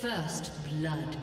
First blood.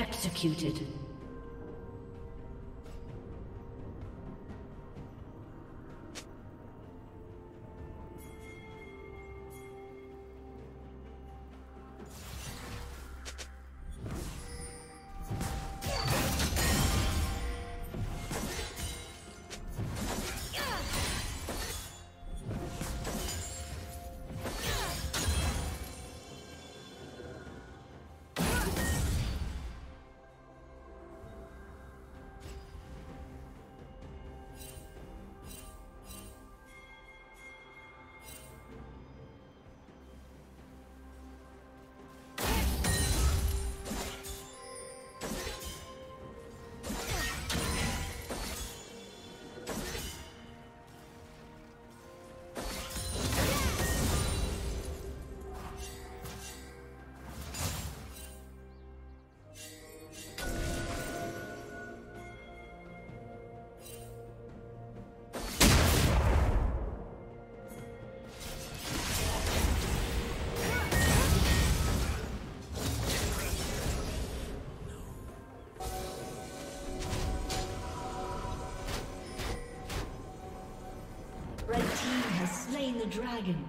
Executed. Slain the dragon.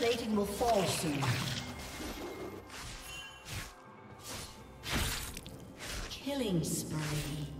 Plating will fall soon. Killing spree.